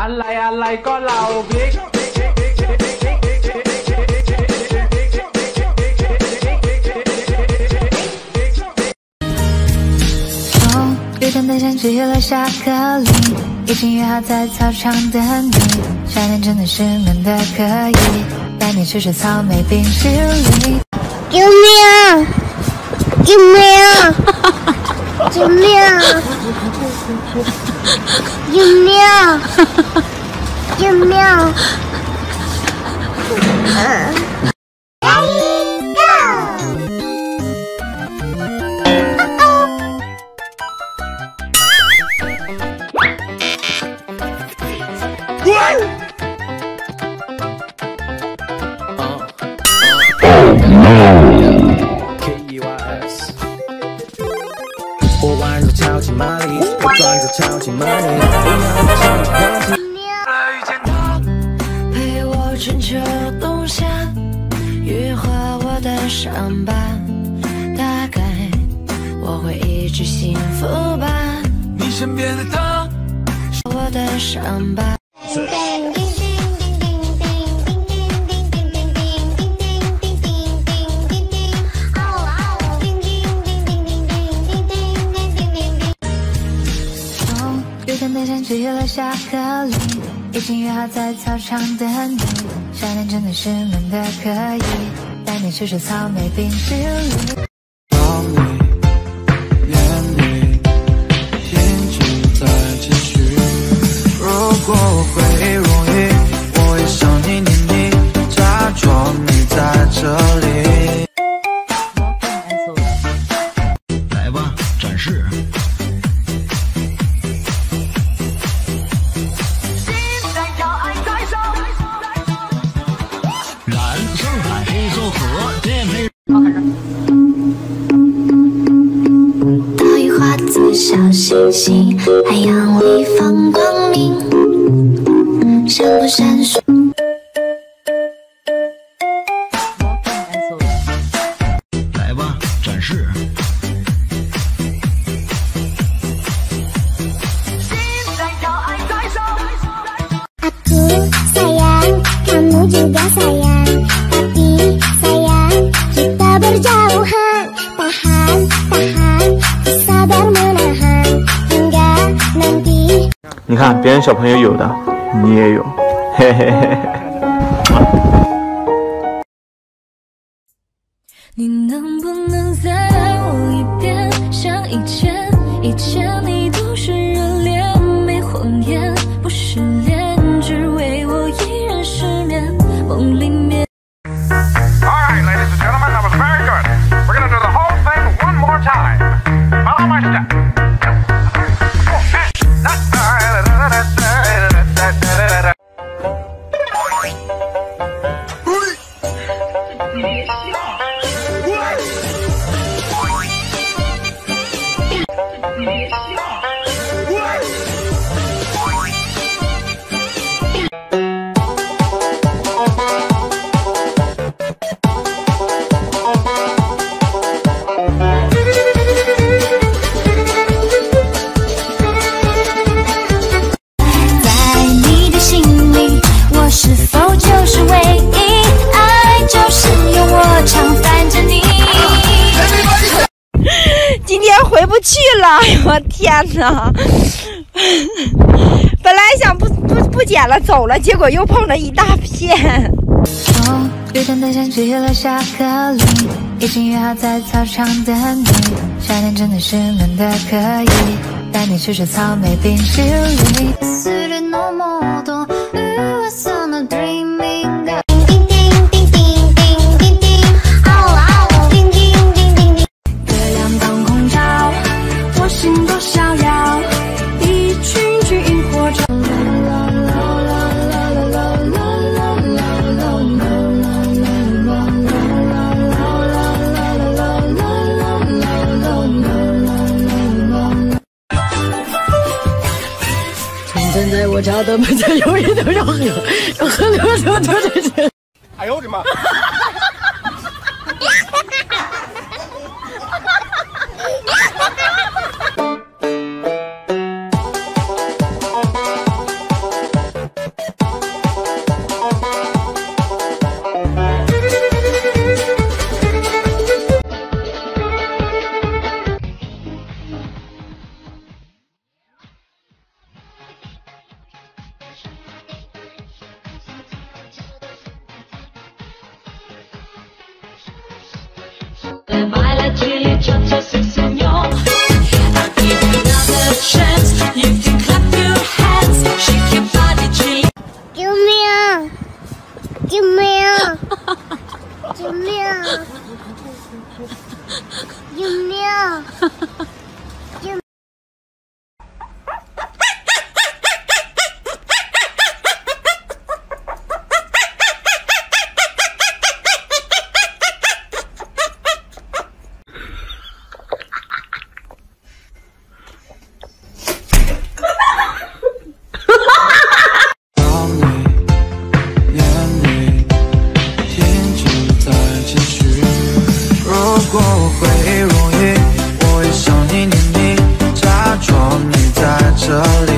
อะไรอะไรก็เราบิ๊ก从雨天的相聚有了下课铃，已经约好在操场等你。夏天真的是闷的可以，带你吃吃草莓冰淇淋。救命！救命！救命！ 出去。救命！救命！Oh no! 秋冬夏，愈合我的伤疤。大概我会一直幸福吧。你身边的他，我的伤疤。已经约好在操场等你。夏天真的是闷的可以，带你吃吃草莓冰淇淋。上海黑淞河电配。岛屿化作小星星，海洋里放光明，闪不闪烁？看别人小朋友有的，你也有，嘿嘿嘿嘿。你能不能再爱我一遍？像以前，以前你都是 哎呦我天哪！本来想不不不剪了走了，结果又碰了一大片。从雨天的相聚有了下课铃，已经约好在操场等你。夏天真的是闷的可以，带你吃吃草莓冰淇淋。我家的门前有一条小河，小河流流着着着。哎呦我的妈！Nadzieję ciocia seksualnie 这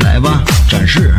来吧，展示。